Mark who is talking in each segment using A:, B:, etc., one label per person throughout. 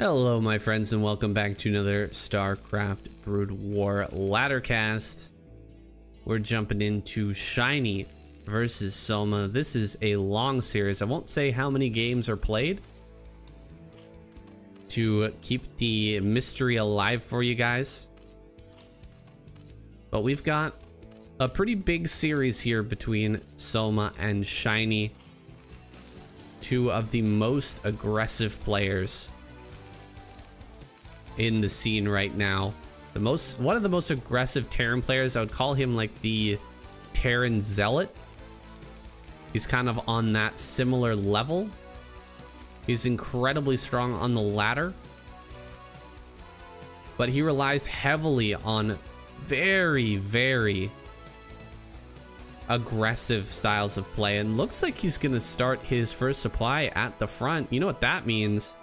A: Hello, my friends, and welcome back to another StarCraft Brood War laddercast. We're jumping into Shinee versus Soma. This is a long series. I won't say how many games are played to keep the mystery alive for you guys. But we've got a pretty big series here between Soma and Shinee. Two of the most aggressive players in the scene right now. The most one of the most aggressive Terran players. I would call him like the Terran Zealot. He's kind of on that similar level. He's incredibly strong on the ladder. But he relies heavily on very, very aggressive styles of play and looks like he's going to start his first supply at the front. You know what that means?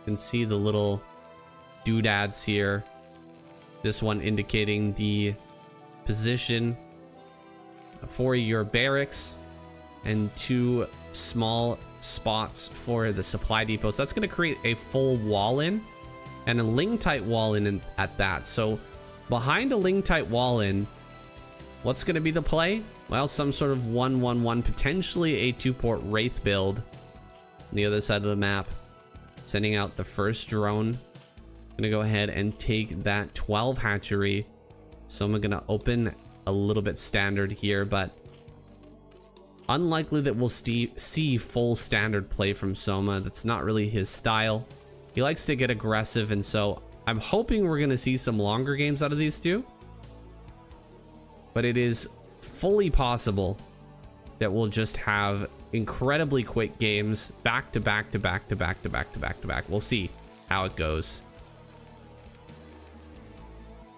A: You can see the little doodads here. This one indicating the position for your barracks and two small spots for the supply depot. So that's going to create a full wall in and a ling tight wall in at that. So behind a ling tight wall in, what's going to be the play? Well, some sort of 1-1-1, potentially a two-port Wraith build on the other side of the map. Sending out the first drone gonna go ahead and take that 12 hatchery. So I'm gonna open a little bit standard here, but unlikely that we'll see full standard play from Soma. That's not really his style. He likes to get aggressive, and so I'm hoping we're gonna see some longer games out of these two. But it is fully possible that we'll just have incredibly quick games back to back to back to back to back to back to back. We'll see how it goes.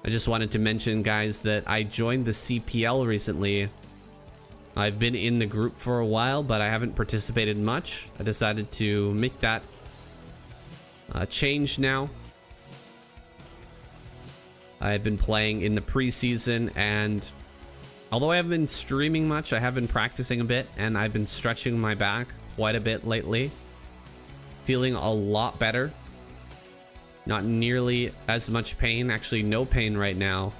A: I just wanted to mention, guys, that I joined the CPL recently. I've been in the group for a while, but I haven't participated much. I decided to make that uh, change now. I've been playing in the preseason, and although I haven't been streaming much, I have been practicing a bit, and I've been stretching my back quite a bit lately. Feeling a lot better not nearly as much pain, actually no pain right now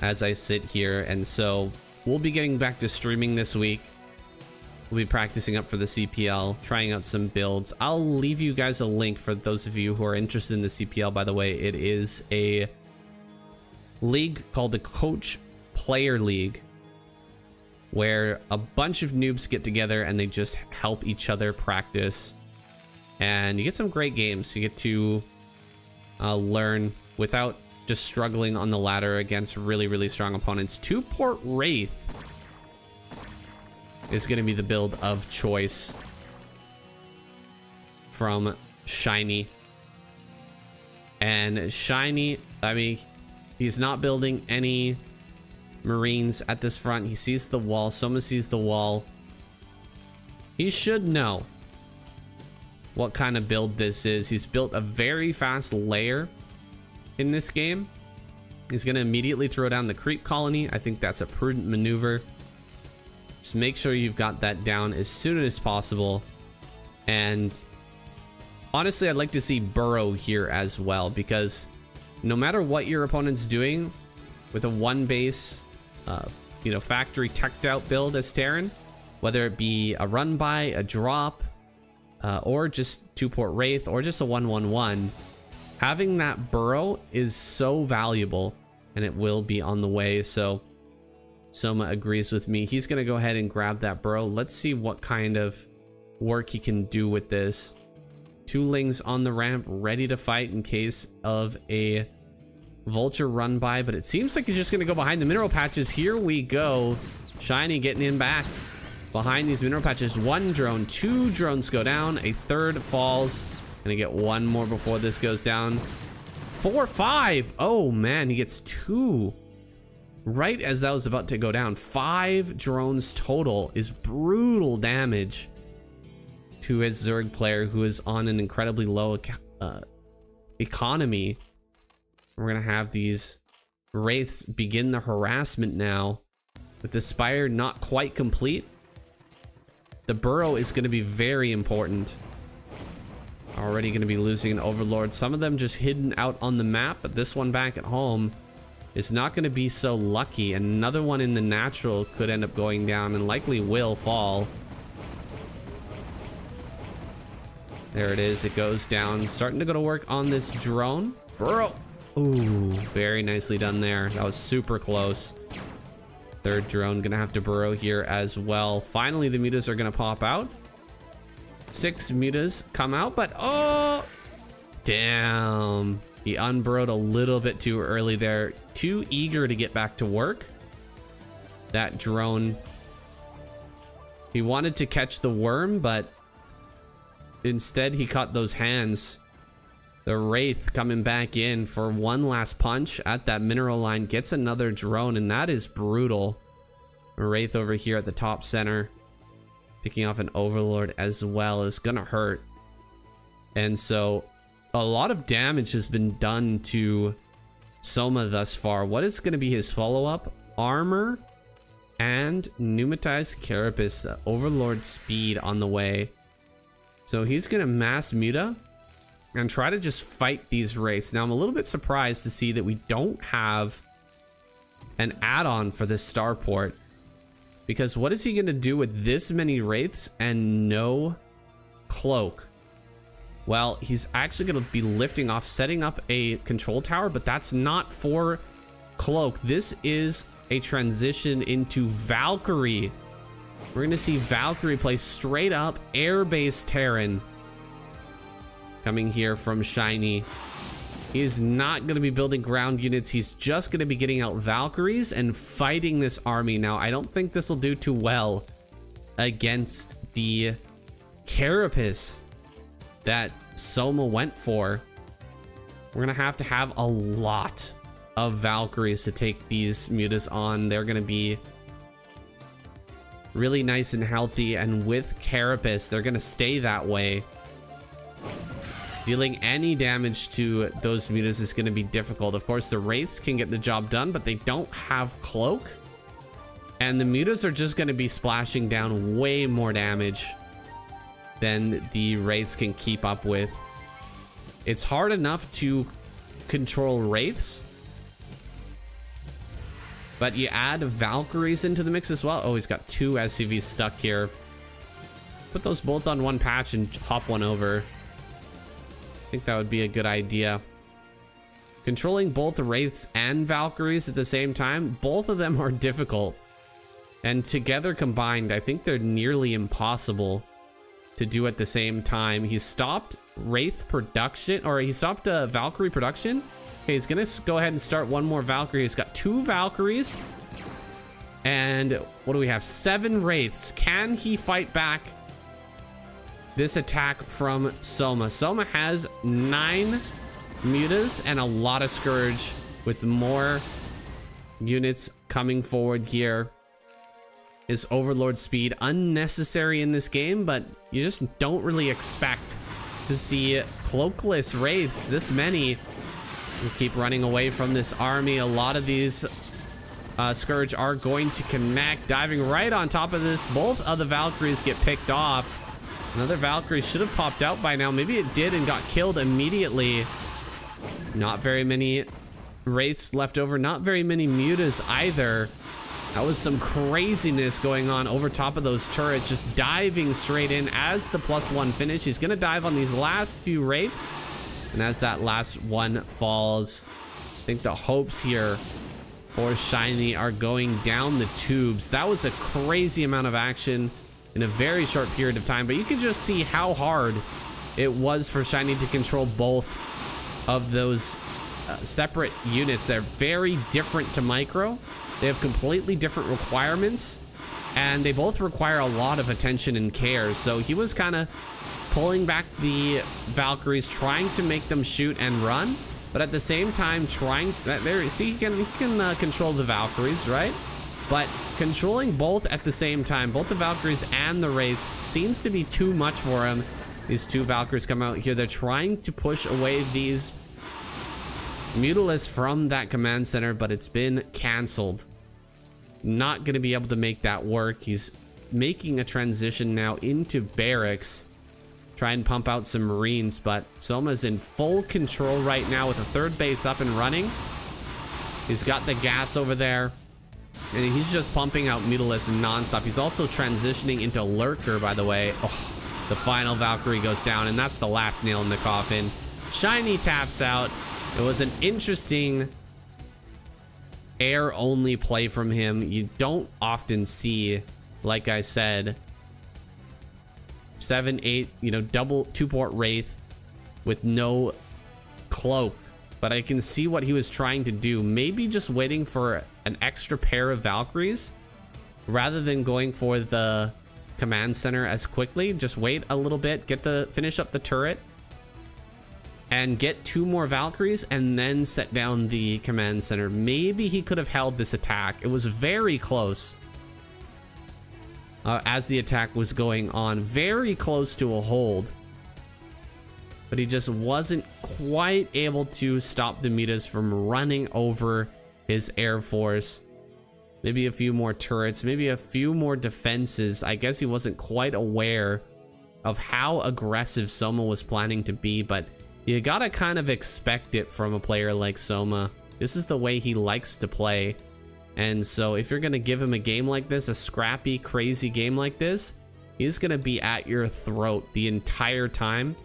A: as I sit here. And so we'll be getting back to streaming this week. We'll be practicing up for the CPL, trying out some builds. I'll leave you guys a link for those of you who are interested in the CPL, by the way. It is a league called the Coach Pupil League where a bunch of noobs get together and they just help each other practice and you get some great games. You get to uh, learn without just struggling on the ladder against really, really strong opponents. Two Port Wraith is going to be the build of choice from Shinee. And Shinee, I mean, he's not building any Marines at this front. He sees the wall. Soma sees the wall. He should know what kind of build this is. He's built a very fast lair in this game. He's going to immediately throw down the creep colony. I think that's a prudent maneuver. Just make sure you've got that down as soon as possible. And honestly, I'd like to see Burrow here as well because no matter what your opponent's doing with a one base, uh, you know, factory teched out build as Terran, whether it be a run by, a drop, uh, or just two port Wraith or just a 111, having that burrow is so valuable and it will be on the way. So Soma agrees with me. He's going to go ahead and grab that burrow. Let's see what kind of work he can do with this. Two lings on the ramp ready to fight in case of a vulture run by, but it seems like he's just going to go behind the mineral patches. Here we go. Shinee getting in back behind these mineral patches. One drone, two drones go down, a third falls. Gonna get one more before this goes down. Four, five. Oh man, he gets two. Right as that was about to go down. Five drones total is brutal damage to his Zerg player who is on an incredibly low uh, economy. We're gonna have these Wraiths begin the harassment now. With the Spire not quite complete, the burrow is going to be very important. Already going to be losing an Overlord. Some of them just hidden out on the map, but this one back at home is not going to be so lucky. Another one in the natural could end up going down and likely will fall. There it is. It goes down. Starting to go to work on this drone. Burrow. Ooh, very nicely done there. That was super close. Third drone gonna have to burrow here as well. Finally, the mutas are gonna pop out. Six mutas come out, but oh, damn. He unburrowed a little bit too early there. Too eager to get back to work. That drone. He wanted to catch the worm, but instead he caught those hands. The Wraith coming back in for one last punch at that mineral line. Gets another drone, and that is brutal. Wraith over here at the top center. Picking off an Overlord as well is gonna hurt. And so a lot of damage has been done to Soma thus far. What is gonna be his follow-up? Armor and Pneumatized Carapace. Overlord speed on the way. So he's gonna mass Muta and try to just fight these wraiths. Now I'm a little bit surprised to see that we don't have an add-on for this starport. Because what is he going to do with this many Wraiths and no Cloak? Well, he's actually going to be lifting off, setting up a control tower, but that's not for Cloak. This is a transition into Valkyrie. We're going to see Valkyrie play straight up air-based Terran. Coming here from Shinee. He's not going to be building ground units. He's just going to be getting out Valkyries and fighting this army. Now, I don't think this will do too well against the Carapace that Soma went for. We're going to have to have a lot of Valkyries to take these mutas on. They're going to be really nice and healthy. And with Carapace, they're going to stay that way. Dealing any damage to those mutas is going to be difficult. Of course, the Wraiths can get the job done, but they don't have Cloak. And the mutas are just going to be splashing down way more damage than the Wraiths can keep up with. It's hard enough to control Wraiths. But you add Valkyries into the mix as well. Oh, he's got two SCVs stuck here. Put those both on one patch and hop one over. I think that would be a good idea. Controlling both Wraiths and Valkyries at the same time, both of them are difficult. And together combined, I think they're nearly impossible to do at the same time. He stopped Wraith production, or he stopped uh, Valkyrie production. Okay, he's gonna go ahead and start one more Valkyrie. He's got two Valkyries. And what do we have? Seven Wraiths. Can he fight back this attack from Soma. Soma has nine mutas and a lot of Scourge with more units coming forward here. Is Overlord speed unnecessary in this game, but you just don't really expect to see cloakless wraiths this many. We keep running away from this army. A lot of these uh, Scourge are going to connect, diving right on top of this. Both of the Valkyries get picked off. Another Valkyrie should have popped out by now. Maybe it did and got killed immediately. Not very many Wraiths left over. Not very many Mutas either. That was some craziness going on over top of those turrets. Just diving straight in as the plus one finish. He's going to dive on these last few Wraiths. And as that last one falls, I think the hopes here for Shinee are going down the tubes. That was a crazy amount of action in a very short period of time. But you can just see how hard it was for Shinee to control both of those uh, separate units. They're very different to Micro. They have completely different requirements. And they both require a lot of attention and care. So he was kind of pulling back the Valkyries, trying to make them shoot and run. But at the same time, trying... There, see, he can, he can uh, control the Valkyries, right? But controlling both at the same time, both the Valkyries and the Wraiths, seems to be too much for him. These two Valkyries come out here. They're trying to push away these Mutalisks from that command center, but it's been canceled. Not going to be able to make that work. He's making a transition now into barracks, try and pump out some Marines, but Soma's in full control right now with a third base up and running. He's got the gas over there. And he's just pumping out Mutalisk nonstop. He's also transitioning into Lurker, by the way. Oh, the final Valkyrie goes down, and that's the last nail in the coffin. Shinee taps out. It was an interesting air only play from him. You don't often see, like I said, seven, eight, you know, double two port Wraith with no cloak. But I can see what he was trying to do. Maybe just waiting for an extra pair of Valkyries rather than going for the command center as quickly. Just wait a little bit, get the finish up the turret and get two more Valkyries and then set down the command center. Maybe he could have held this attack. It was very close. Uh, as the attack was going on, very close to a hold. But he just wasn't quite able to stop the Mutas from running over his air force. Maybe a few more turrets, maybe a few more defenses. I guess he wasn't quite aware of how aggressive Soma was planning to be, but you gotta kind of expect it from a player like Soma. This is the way he likes to play. And so if you're gonna give him a game like this, a scrappy, crazy game like this, he's gonna be at your throat the entire time.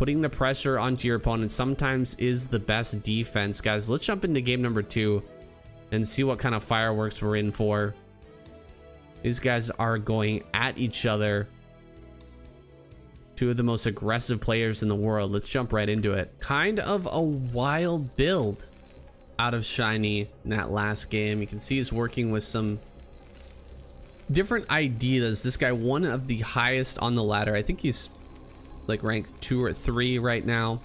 A: Putting the pressure onto your opponent sometimes is the best defense. Guys, let's jump into game number two and see what kind of fireworks we're in for. These guys are going at each other two of the most aggressive players in the world. Let's jump right into it. Kind of a wild build out of Shinee in that last game. You can see he's working with some different ideas. This guy, one of the highest on the ladder. I think he's like ranked two or three right now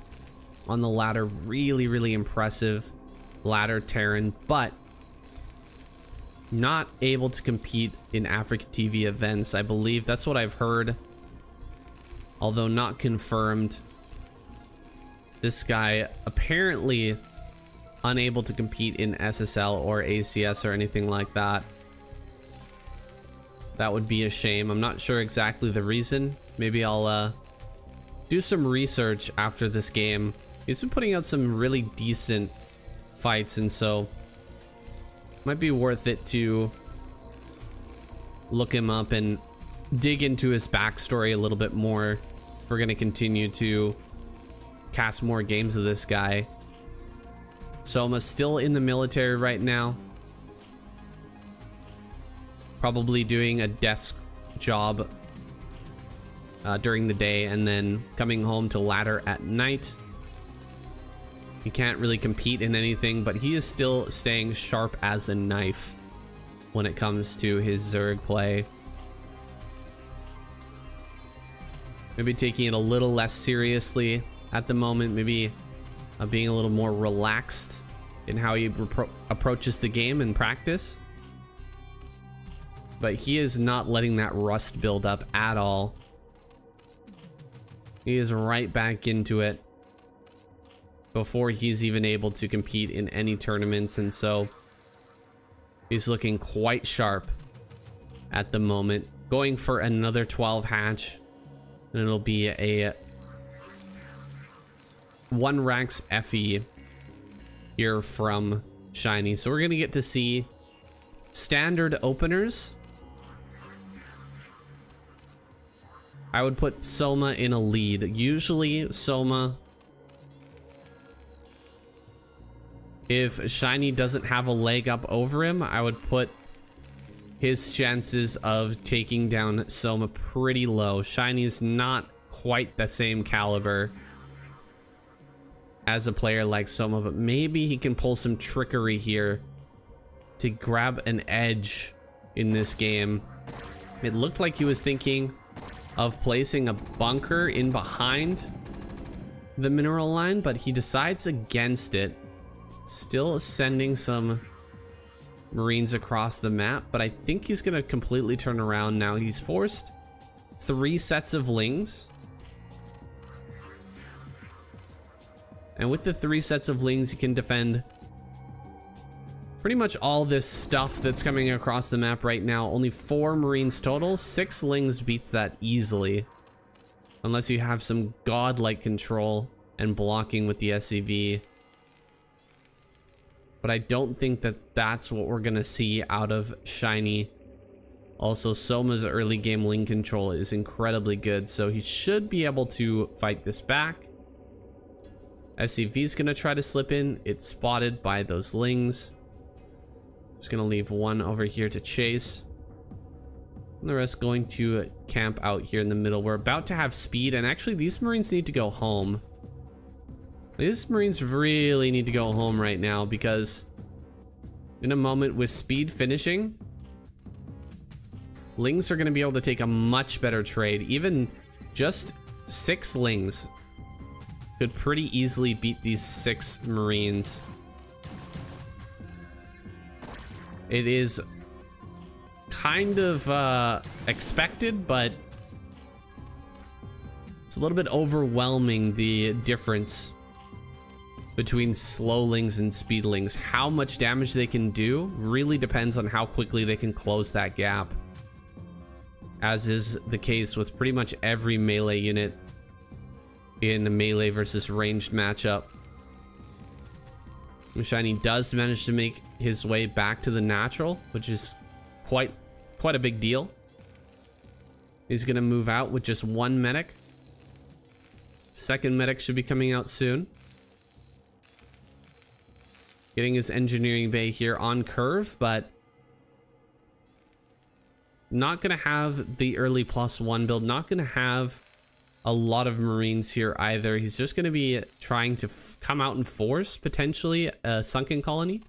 A: on the ladder. Really, really impressive ladder Terran, but not able to compete in AfreecaTV events. I believe that's what I've heard although not confirmed. This guy apparently unable to compete in SSL or ACS or anything like that. That would be a shame. I'm not sure exactly the reason. Maybe I'll uh, do some research after this game. He's been putting out some really decent fights and so might be worth it to look him up and dig into his backstory a little bit more. If We're going to continue to cast more games of this guy. Soma's still in the military right now. Probably doing a desk job uh, during the day and then coming home to ladder at night. He can't really compete in anything, but he is still staying sharp as a knife when it comes to his Zerg play. maybe taking it a little less seriously at the moment maybe uh, being a little more relaxed in how he approaches the game in practice but he is not letting that rust build up at all he is right back into it before he's even able to compete in any tournaments and so he's looking quite sharp at the moment going for another 12 hatch and it'll be a one rax FE here from Shinee. So we're gonna get to see standard openers. I would put Soma in a lead. Usually Soma if Shinee doesn't have a leg up over him, I would put his chances of taking down Soma pretty low. Shinee's not quite the same caliber as a player like Soma, but maybe he can pull some trickery here to grab an edge in this game. It looked like he was thinking of placing a bunker in behind the mineral line, but he decides against it. Still sending some Marines across the map, but I think he's going to completely turn around now. He's forced three sets of lings. And with the three sets of lings, you can defend pretty much all this stuff that's coming across the map right now. Only four Marines total. Six lings beats that easily. Unless you have some godlike control and blocking with the SCV. But I don't think that that's what we're going to see out of Shinee. Also, Soma's early game ling control is incredibly good, so he should be able to fight this back. SCV's going to try to slip in. It's spotted by those lings. Just to leave one over here to chase. And the rest going to camp out here in the middle. We're about to have speed, and actually these Marines need to go home. These Marines really need to go home right now because in a moment with speed finishing, Lings are going to be able to take a much better trade. Even just six Lings could pretty easily beat these six Marines. It is kind of uh, expected, but it's a little bit overwhelming the difference between slowlings and speedlings. How much damage they can do really depends on how quickly they can close that gap as is the case with pretty much every melee unit in a melee versus ranged matchup. Shinee does manage to make his way back to the natural, which is quite quite a big deal. He's gonna move out with just one medic. Second medic should be coming out soon. Getting his engineering bay here on curve, but not going to have the early plus one build. Not going to have a lot of Marines here either. He's just going to be trying to come out and force, potentially, a Sunken Colony.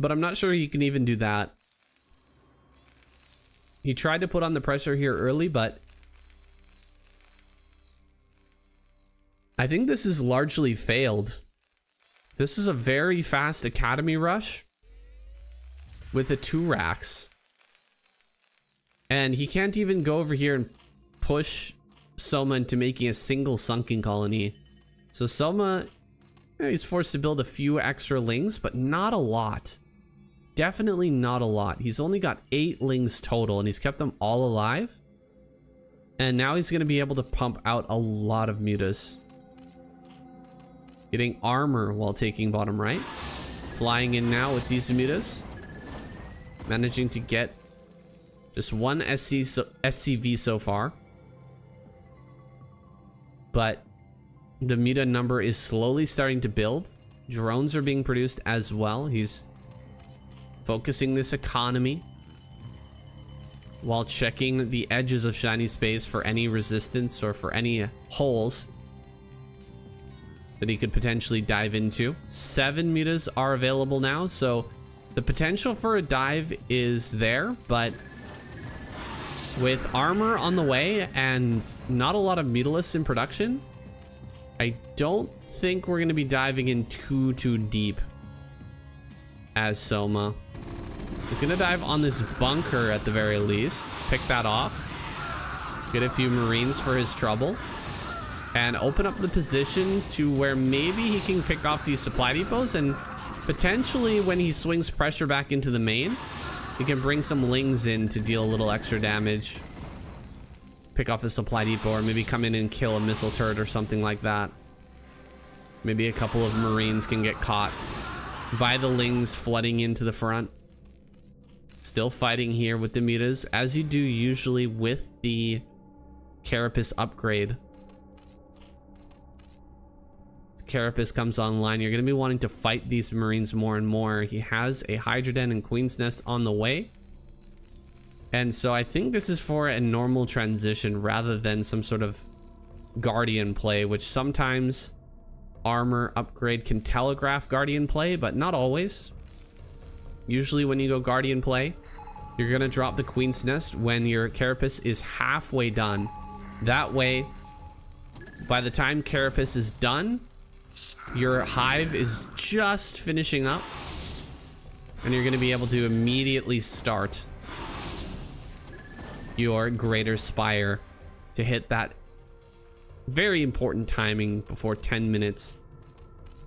A: But I'm not sure he can even do that. He tried to put on the pressure here early, but... I think this is largely failed. This is a very fast Academy rush with a two racks. And he can't even go over here and push Soma into making a single sunken colony. So Soma, he's forced to build a few extra lings, but not a lot. Definitely not a lot. He's only got eight lings total, and he's kept them all alive. And now he's going to be able to pump out a lot of mutas. Getting armor while taking bottom right. Flying in now with these mutas. Managing to get just one SC so, SCV so far. But the muta number is slowly starting to build. Drones are being produced as well. He's focusing this economy while checking the edges of Shinee space for any resistance or for any holes that he could potentially dive into. Seven mutas are available now, so the potential for a dive is there, but with armor on the way and not a lot of Mutalisks in production, I don't think we're going to be diving in too, too deep as Soma. He's going to dive on this bunker at the very least. Pick that off. Get a few Marines for his trouble. And open up the position to where maybe he can pick off these supply depots and potentially when he swings pressure back into the main, he can bring some lings in to deal a little extra damage. Pick off a supply depot or maybe come in and kill a missile turret or something like that. Maybe a couple of marines can get caught by the lings flooding into the front. Still fighting here with the mutas, as you do usually with the Carapace upgrade. Carapace comes online, you're going to be wanting to fight these Marines more and more. He has a Hydra Den and Queen's Nest on the way. And so I think this is for a normal transition rather than some sort of Guardian play, which sometimes armor upgrade can telegraph Guardian play, but not always. Usually when you go Guardian play, you're going to drop the Queen's Nest when your Carapace is halfway done. That way, by the time Carapace is done, your hive is just finishing up. And you're going to be able to immediately start your greater spire to hit that very important timing before 10 minutes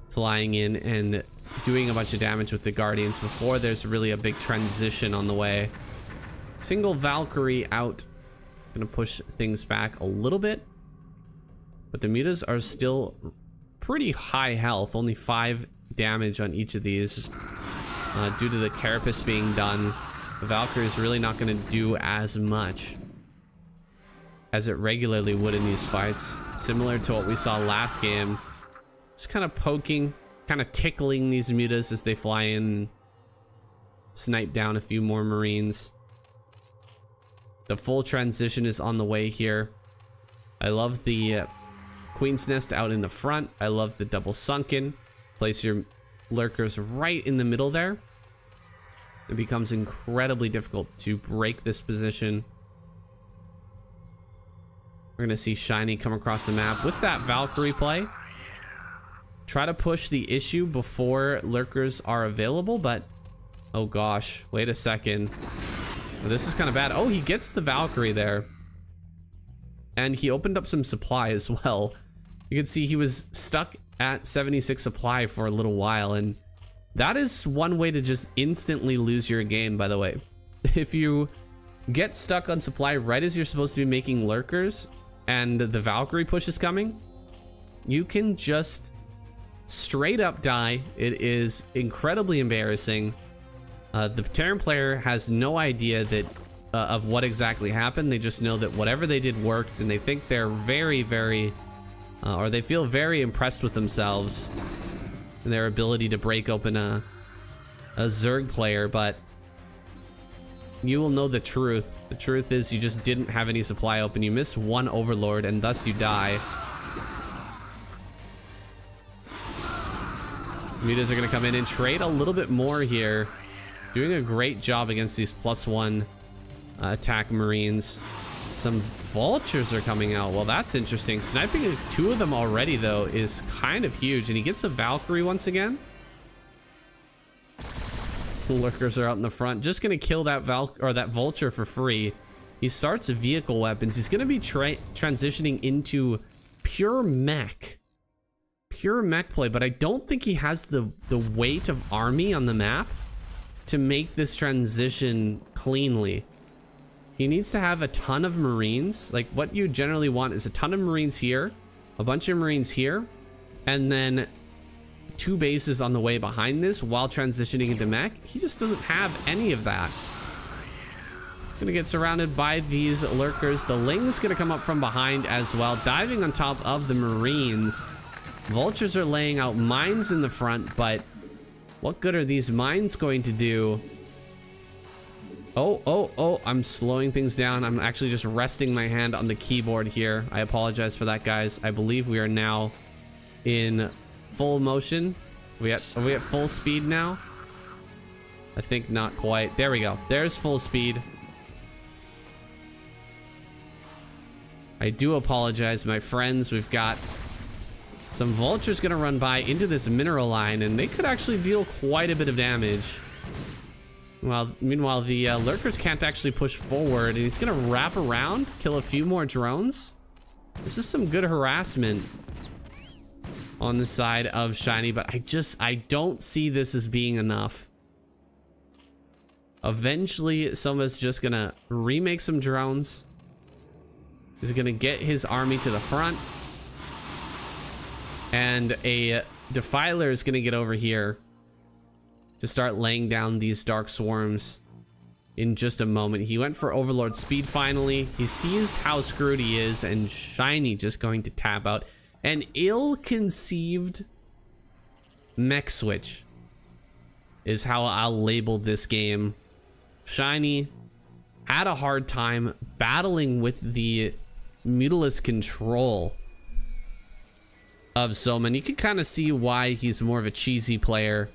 A: flying in and doing a bunch of damage with the guardians before there's really a big transition on the way single valkyrie out Gonna push things back a little bit. But the mutas are still pretty high health. Only five damage on each of these. Uh, due to the carapace being done, the Valkyrie is really not going to do as much as it regularly would in these fights. Similar to what we saw last game. Just kind of poking, kind of tickling these mutas as they fly in. Snipe down a few more marines. The full transition is on the way here. I love the uh, Queen's Nest out in the front. I love the double sunken. Place your lurkers right in the middle there. It becomes incredibly difficult to break this position. We're going to see Shinee come across the map with that Valkyrie play. Try to push the issue before lurkers are available, but... Oh gosh, wait a second. This is kind of bad. Oh, he gets the Valkyrie there. And he opened up some supply as well. You can see he was stuck at 76 supply for a little while, and that is one way to just instantly lose your game, by the way. If you get stuck on supply right as you're supposed to be making lurkers, and the Valkyrie push is coming, you can just straight up die. It is incredibly embarrassing. Uh, the Terran player has no idea that uh, of what exactly happened. They just know that whatever they did worked, and they think they're very, very, uh, or they feel very impressed with themselves and their ability to break open a a Zerg player, but you will know the truth. The truth is you just didn't have any supply open. You missed one overlord and thus you die. Mutas are going to come in and trade a little bit more here. Doing a great job against these plus one uh, attack marines. Some vultures are coming out. Well, that's interesting. Sniping two of them already, though, is kind of huge. And he gets a Valkyrie once again. The lurkers are out in the front. Just going to kill that Val or that Vulture for free. He starts a vehicle weapons. He's going to be tra transitioning into pure mech. Pure mech play, but I don't think he has the, the weight of army on the map to make this transition cleanly. He needs to have a ton of marines. Like what you generally want is a ton of marines here, a bunch of marines here, and then two bases on the way behind this while transitioning into mech. He just doesn't have any of that. Gonna get surrounded by these lurkers. The Ling's gonna come up from behind as well, diving on top of the Marines. Vultures are laying out mines in the front, but what good are these mines going to do? Oh, oh, oh, I'm slowing things down. I'm actually just resting my hand on the keyboard here. I apologize for that, guys. I believe we are now in full motion. Are we at, are we at full speed now? I think not quite. There we go. There's full speed. I do apologize, my friends. We've got some vultures gonna run by into this mineral line, and they could actually deal quite a bit of damage. Well, meanwhile, the uh, lurkers can't actually push forward, and he's gonna wrap around, kill a few more drones. This is some good harassment on the side of Shinee, but I just, I don't see this as being enough. Eventually, someone's just gonna remake some drones. He's gonna get his army to the front. And a Defiler is gonna get over here to start laying down these Dark Swarms in just a moment. He went for Overlord speed finally. He sees how screwed he is and Shinee just going to tap out. An ill-conceived mech switch is how I'll label this game. Shinee had a hard time battling with the Mutalisk control of Soma. And you can kind of see why he's more of a cheesy player.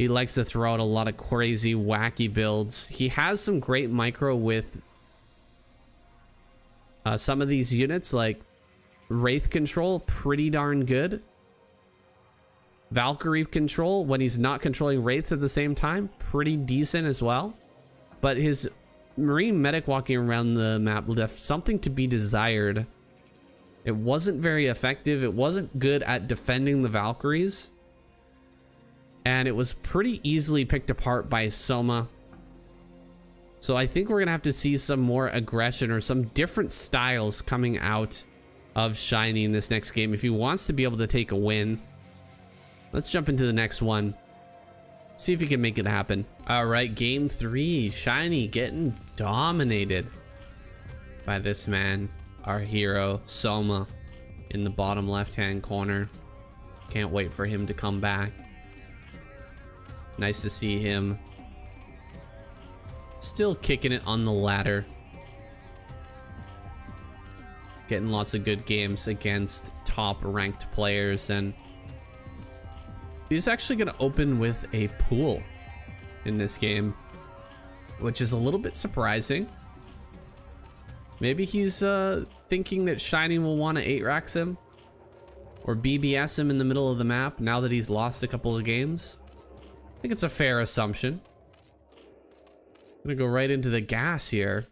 A: He likes to throw out a lot of crazy, wacky builds. He has some great micro with uh, some of these units, like Wraith control, pretty darn good. Valkyrie control, when he's not controlling Wraiths at the same time, pretty decent as well. But his Marine Medic walking around the map left something to be desired. It wasn't very effective. It wasn't good at defending the Valkyries. And it was pretty easily picked apart by Soma. So I think we're going to have to see some more aggression or some different styles coming out of Shinee in this next game if he wants to be able to take a win. Let's jump into the next one. See if he can make it happen. All right, game three. Shinee getting dominated by this man, our hero, Soma, in the bottom left-hand corner. Can't wait for him to come back. Nice to see him still kicking it on the ladder. Getting lots of good games against top ranked players and he's actually going to open with a pool in this game, which is a little bit surprising. Maybe he's uh, thinking that Shinee will want to 8-racks him or BBS him in the middle of the map now that he's lost a couple of games. I think it's a fair assumption. I'm gonna go right into the gas here.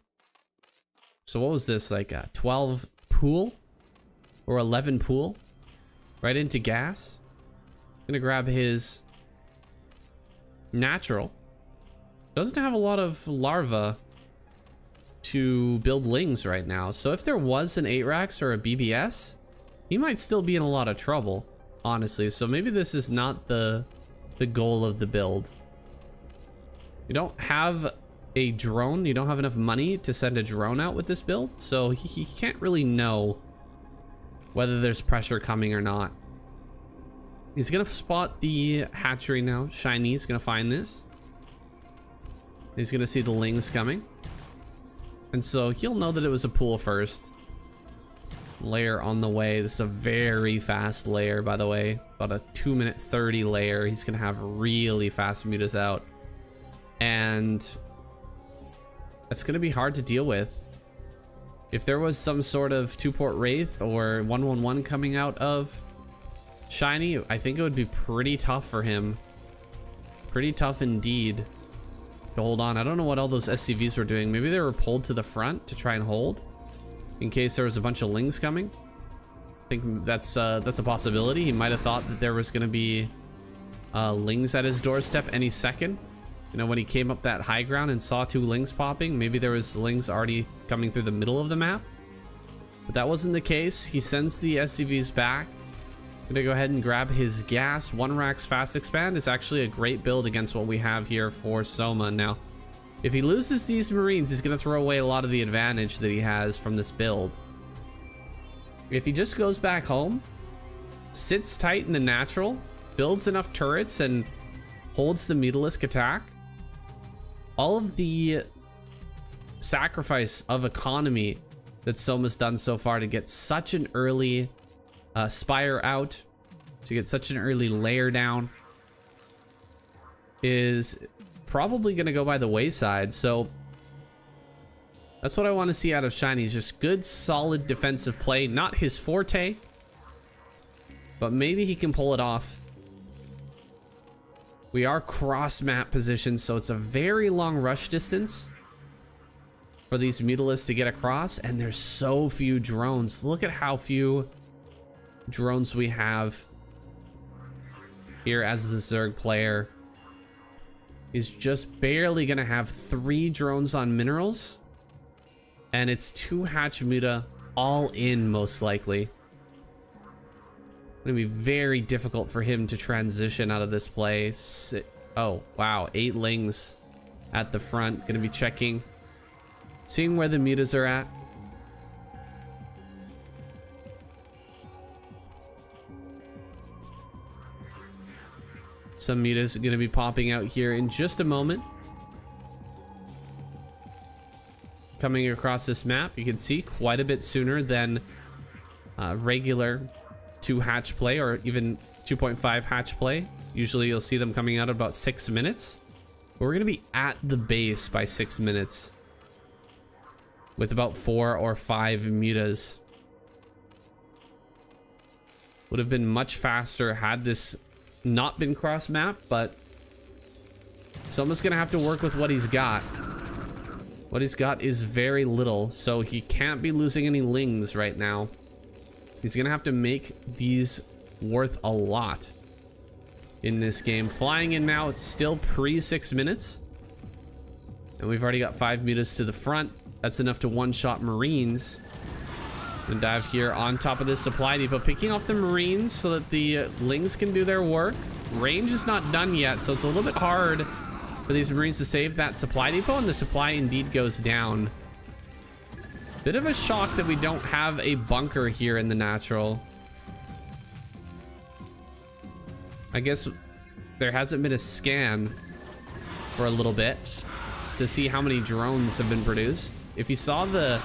A: So what was this, like a 12 pool? Or 11 pool? Right into gas. Gonna grab his natural. Doesn't have a lot of larva to build lings right now. So if there was an 8-racks or a BBS, he might still be in a lot of trouble, honestly. So maybe this is not the the goal of the build. You don't have a drone. You don't have enough money to send a drone out with this build. So he, he can't really know whether there's pressure coming or not. He's going to spot the hatchery now. Shinee's going to find this. He's going to see the lings coming. And so he'll know that it was a pool first. Lair on the way. This is a very fast lair, by the way. About a 2 minute 30 lair. He's going to have really fast mutas out. And that's going to be hard to deal with. If there was some sort of two-port Wraith or 111 coming out of Shinee, I think it would be pretty tough for him. Pretty tough indeed to hold on. I don't know what all those SCVs were doing. Maybe they were pulled to the front to try and hold in case there was a bunch of lings coming. I think that's uh, that's a possibility. He might have thought that there was going to be uh, lings at his doorstep any second. You know, when he came up that high ground and saw two lings popping, maybe there was lings already coming through the middle of the map. But that wasn't the case. He sends the SCVs back. Gonna go ahead and grab his gas. One Rax Fast Expand is actually a great build against what we have here for Soma. Now, if he loses these Marines, he's gonna throw away a lot of the advantage that he has from this build. If he just goes back home, sits tight in the natural, builds enough turrets, and holds the Mutalisk attack, all of the sacrifice of economy that Soma's done so far to get such an early uh, Spire out, to get such an early lair down, is probably going to go by the wayside. So that's what I want to see out of Shinee is just good, solid defensive play. Not his forte, but maybe he can pull it off. We are cross map positioned, so it's a very long rush distance for these mutalisks to get across. And there's so few drones. Look at how few drones we have here as the Zerg player. Is just barely to have three drones on minerals. And it's two hatch muta all in most likely gonna be very difficult for him to transition out of this place Oh, wow. Eight lings at the front. Gonna be checking. Seeing where the mutas are at. Some mutas are gonna be popping out here in just a moment. Coming across this map, you can see quite a bit sooner than uh, regular 2 hatch play or even 2.5 hatch play. Usually you'll see them coming out about 6 minutes. But we're going to be at the base by 6 minutes. With about 4 or 5 mutas. Would have been much faster had this not been cross mapped, but Soma's to have to work with what he's got. What he's got is very little, so he can't be losing any lings right now. He's to have to make these worth a lot in this game. Flying in now, it's still pre six minutes. And we've already got five mutas to the front. That's enough to one-shot Marines. And dive here on top of this supply depot, picking off the Marines so that the uh, Lings can do their work. Range is not done yet, so it's a little bit hard for these Marines to save that supply depot, and the supply indeed goes down. Bit of a shock that we don't have a bunker here in the natural. I guess there hasn't been a scan for a little bit to see how many drones have been produced. If you saw the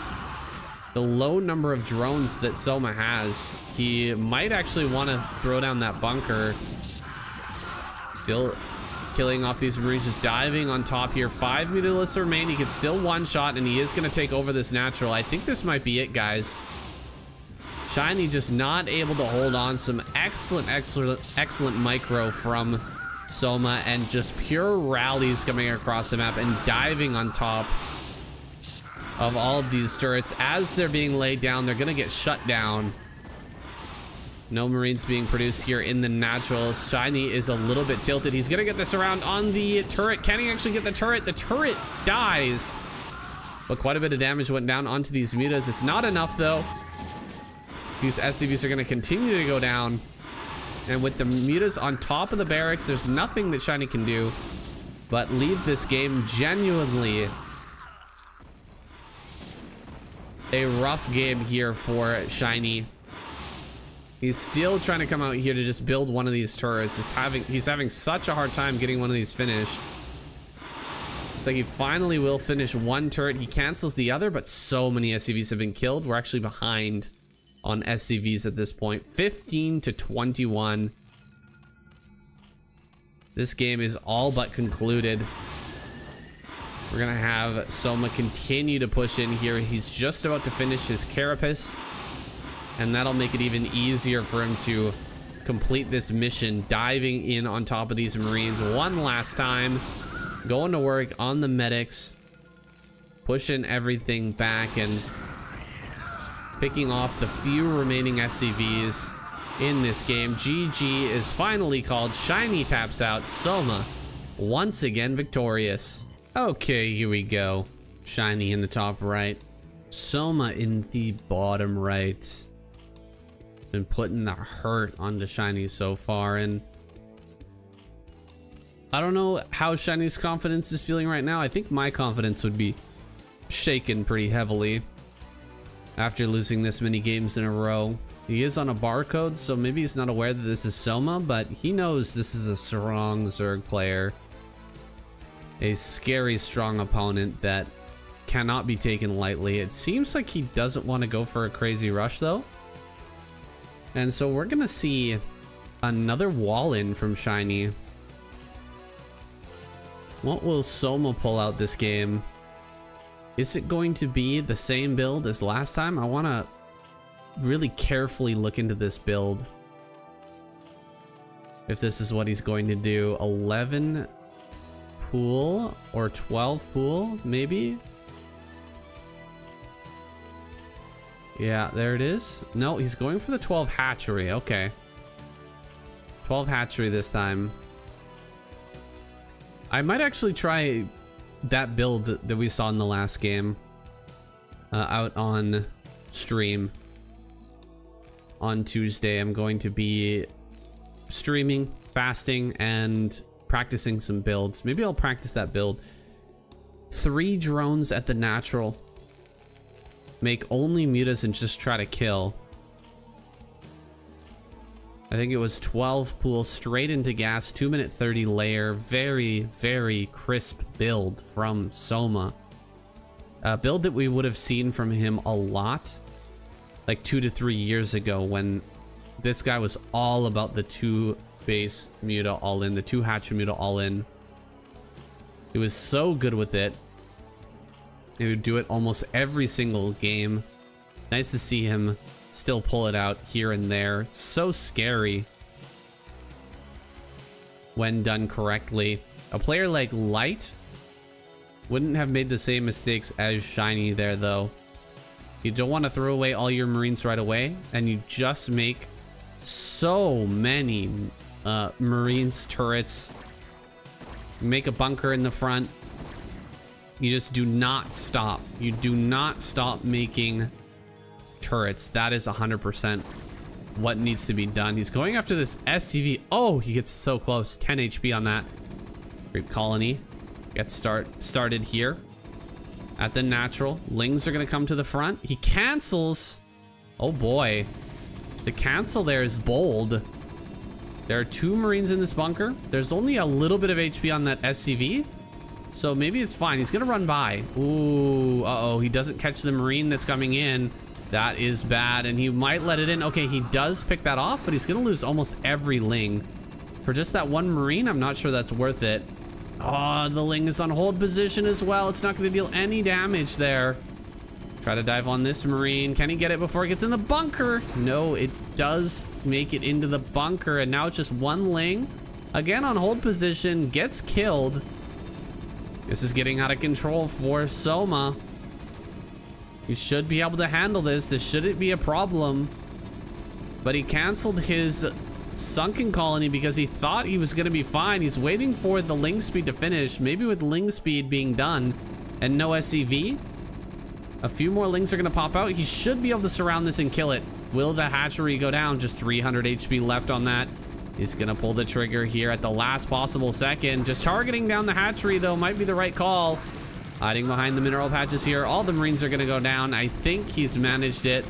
A: the low number of drones that Soma has, he might actually want to throw down that bunker. Still killing off these Marines, just diving on top here. Five mutalisks remain. He can still one shot, and he is going to take over this natural. I think this might be it, guys. Shinee just not able to hold on. Some excellent, excellent, excellent micro from Soma, and just pure rallies coming across the map and diving on top of all of these turrets. As they're being laid down, they're gonna get shut down. No Marines being produced here in the natural. Shinee is a little bit tilted. He's gonna get this around on the turret. Can he actually get the turret? The turret dies. But quite a bit of damage went down onto these mutas. It's not enough though. These SCVs are gonna continue to go down. And with the mutas on top of the barracks, there's nothing that Shinee can do but leave this game genuinely a rough game here for Shinee. He's still trying to come out here to just build one of these turrets. He's having he's having such a hard time getting one of these finished. It's like he finally will finish one turret. He cancels the other, but so many SCVs have been killed. We're actually behind on SCVs at this point. 15 to 21. This game is all but concluded. We're gonna have Soma continue to push in here. He's just about to finish his Carapace. And that'll make it even easier for him to complete this mission, diving in on top of these Marines one last time. Going to work on the medics. Pushing everything back and picking off the few remaining SCVs in this game. GG is finally called. Shinee taps out. Soma once again victorious. Okay, here we go. Shinee in the top right. Soma in the bottom right. Been putting the hurt on the Shinee so far, and I don't know how Shinee's confidence is feeling right now. I think my confidence would be shaken pretty heavily after losing this many games in a row. He is on a barcode, so maybe he's not aware that this is Soma, but he knows this is a strong Zerg player a scary strong opponent that cannot be taken lightly. It seems like he doesn't want to go for a crazy rush though. And so we're gonna see another wall in from Shinee. What will Soma pull out this game? Is it going to be the same build as last time? I want to really carefully look into this build. If this is what he's going to do. 11 pool or 12 pool, maybe? Yeah, there it is. No, he's going for the 12 hatchery. Okay. 12 hatchery this time. I might actually try that build that we saw in the last game uh, out on stream on Tuesday. I'm going to be streaming, fasting, and practicing some builds. Maybe I'll practice that build. Three drones at the natural. Make only mutas and just try to kill. I think it was 12 pool straight into gas, 2 minute 30 lair. Very, very crisp build from Soma. A build that we would have seen from him a lot like two to three years ago when this guy was all about the two base Muta all in, the two Hatcher Muta all in. He was so good with it. He would do it almost every single game. Nice to see him still pull it out here and there. It's so scary when done correctly. A player like Light wouldn't have made the same mistakes as Shinee there though. You don't want to throw away all your Marines right away and you just make so many uh, Marines turrets. Make a bunker in the front. You just do not stop. You do not stop making turrets. That is 100% what needs to be done. He's going after this SCV. Oh, he gets so close. 10 HP on that. Creep colony gets start started here at the natural. Lings are going to come to the front. He cancels. Oh boy. The cancel there is bold. There are two Marines in this bunker. There's only a little bit of HP on that SCV. So maybe it's fine. He's going to run by. Ooh, uh-oh. He doesn't catch the Marine that's coming in. That is bad, and he might let it in. Okay, he does pick that off, but he's going to lose almost every Ling. For just that one Marine, I'm not sure that's worth it. Oh, the Ling is on hold position as well. It's not going to deal any damage there. Try to dive on this Marine. Can he get it before it gets in the bunker? No, it does make it into the bunker. And now it's just one Ling. Again on hold position. Gets killed. This is getting out of control for Soma. He should be able to handle this. This shouldn't be a problem. But he canceled his sunken colony because he thought he was going to be fine. He's waiting for the Ling speed to finish. Maybe with Ling speed being done and no SCV. A few more lings are going to pop out. He should be able to surround this and kill it. Will the hatchery go down? Just 300 HP left on that. He's going to pull the trigger here at the last possible second. Just targeting down the hatchery, though, might be the right call. Hiding behind the mineral patches here. All the Marines are going to go down. I think he's managed it.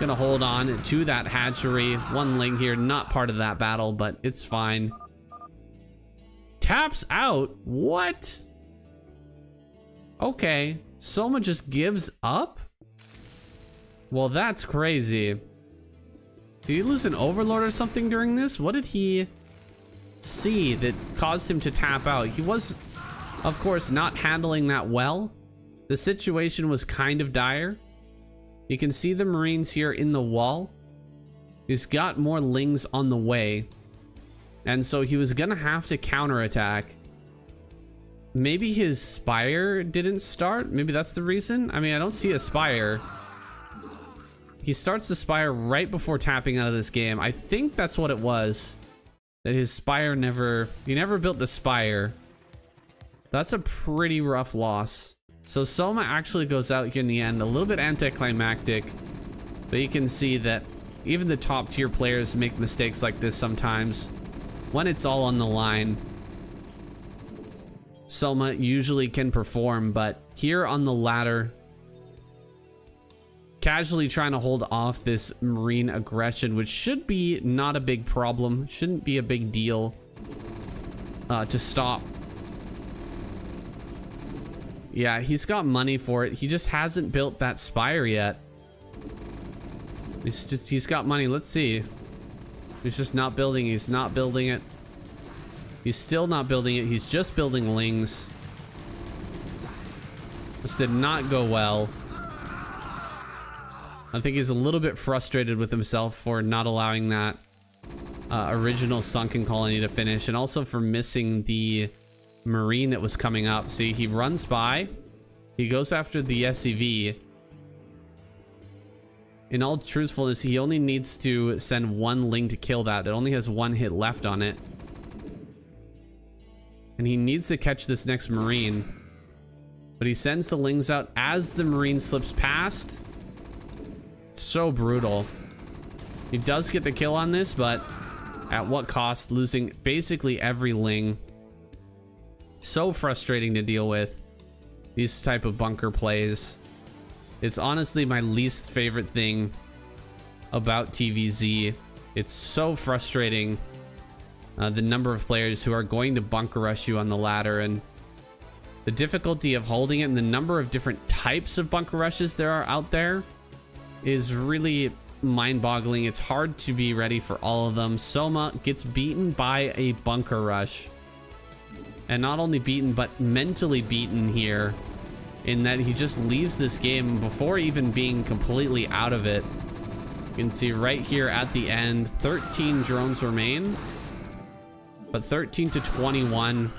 A: Gonna hold on to that hatchery. One Ling here, not part of that battle, but it's fine. Taps out? What? Okay. Soma just gives up? Well, that's crazy. Did he lose an overlord or something during this? What did he see that caused him to tap out? He was, of course, not handling that well. The situation was kind of dire. You can see the Marines here in the wall. He's got more Lings on the way. And so he was going to have to counterattack. Maybe his Spire didn't start. Maybe that's the reason. I mean, I don't see a Spire. He starts the Spire right before tapping out of this game. I think that's what it was. That his Spire never... He never built the Spire. That's a pretty rough loss. So Soma actually goes out here in the end, a little bit anticlimactic, but you can see that even the top tier players make mistakes like this sometimes. When it's all on the line, Soma usually can perform, but here on the ladder, casually trying to hold off this marine aggression, which should be not a big problem, shouldn't be a big deal uh, to stop yeah, he's got money for it. He just hasn't built that spire yet. He's just, he's got money. Let's see. He's just not building. He's not building it. He's still not building it. He's just building lings. This did not go well. I think he's a little bit frustrated with himself for not allowing that uh, original sunken colony to finish and also for missing the marine that was coming up. See, he runs by. He goes after the SCV. In all truthfulness, he only needs to send one Ling to kill that. It only has one hit left on it. And he needs to catch this next Marine. But he sends the Lings out as the Marine slips past. It's so brutal. He does get the kill on this, but at what cost? Losing basically every Ling. So frustrating to deal with. These type of bunker plays. It's honestly my least favorite thing about TVZ. It's so frustrating. Uh, the number of players who are going to bunker rush you on the ladder and the difficulty of holding it and the number of different types of bunker rushes there are out there is really mind-boggling. It's hard to be ready for all of them. Soma gets beaten by a bunker rush and not only beaten but mentally beaten here in that he just leaves this game before even being completely out of it you can see right here at the end 13 drones remain but 13 to 21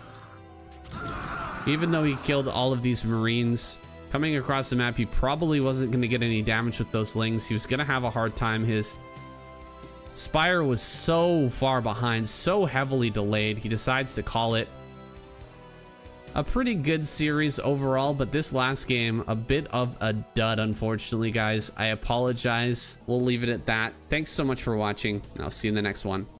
A: even though he killed all of these marines coming across the map he probably wasn't going to get any damage with those lings he was going to have a hard time his spire was so far behind so heavily delayed he decides to call it a pretty good series overall, but this last game, a bit of a dud, unfortunately, guys. I apologize. We'll leave it at that. Thanks so much for watching, and I'll see you in the next one.